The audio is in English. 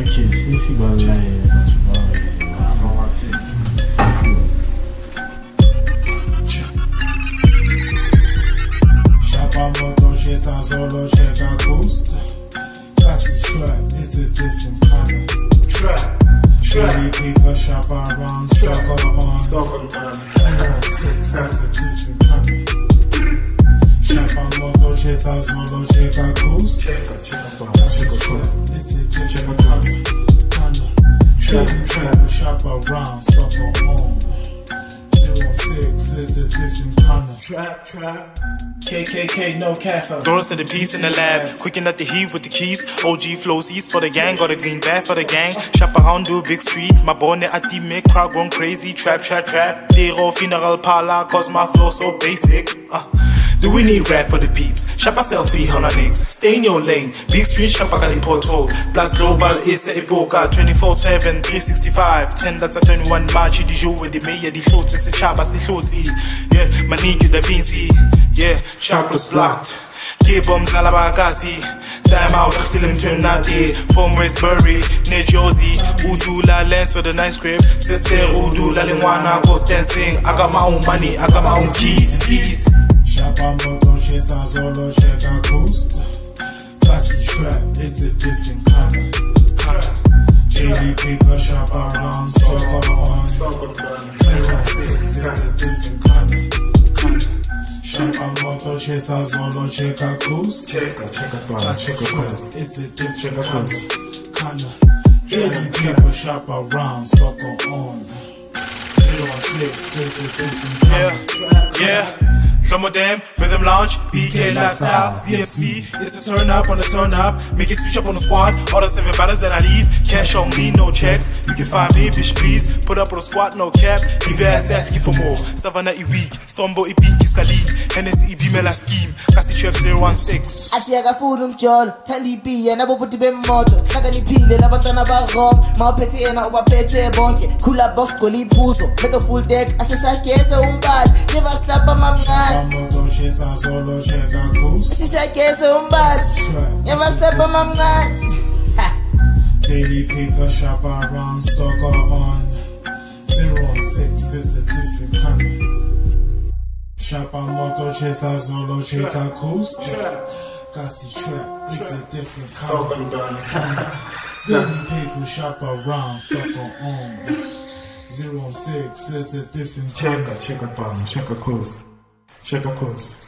Okay, since you got lie, but you got That's moto chesa solo check a coast. Classic trap, it's a different color. Trap, Shady people shop around, struck on. On the Zero six, that's a different color. Shapa moto chesa solo check a coast. Check, check, Classic trap, it's a different color. Color. Shady people shop around, on. Six, it's a different color. Trap, trap. KKK, no cafe. Doors to the piece in the lab, quicking up the heat with the keys. OG flows east for the gang, got a green bag for the gang. Shop around do big street, my bonnet at the make crowd going crazy. Trap, trap, trap. Roll funeral parlor, cause my flow so basic. Uh. Do we need rap for the peeps? Shop a selfie on our links. Stay in your lane. Big street shop a gali portal. Plus global is a epoca 24-7, 365. 10 that's a 21 March. Di jour di meia di shorts. Si chaba si shorty. Yeah, maniki da Vinci. Yeah, chakras blocked. K-bombs nalabakasi Time out, till him turn out there From Westbury, near Jersey Udu la lens for the nice script Sister Udu la lingwana, post dancing I got my own money, I got my own keys, keys Shapa moto chesa solo check a coast. Classic trap, it's a different kind of color. Daily paper shop around, stock on. Zero six, it's a different color. Shapa moto chesa check a coast. Check, check, Classic check, trap, check. it's a different color. Color. Daily paper shop around, stock on. Zero six, it's a different color. Yeah, yeah some of them, Rhythm launch, BK Lifestyle, VMC, it's a turn up on the turn up, make it switch up on the squad, all the seven battles that I leave, cash on me, no checks, you can find me, bitch please, put up on the squad, no cap, ass asking for more, Savannah i weak, Stombo i pinky Skalin, Hennessy i bimela scheme, Kasi Trap 016. Asiyakafuna umjolo thanda ipiye nabo buti bemoto hlakaniphile labantwana barom ma uphethe yena ubaphethe bonke khula box gcwele iphuzo meto full deck asheshageze umbali ngevaslapa mamncane Moto chesa solo check a coast. asheshageze umbali Trap. ngevaslapa mamncane Daily paper shop around, stock on. Zero six, it's a different color. Shop on moto chesa solo check a coast. Trap. Trap, it's a different Stock color. on the Daily paper shop around, stock on. on. Zero six, it's a different color. Check, a check, check a coast. Check a coast.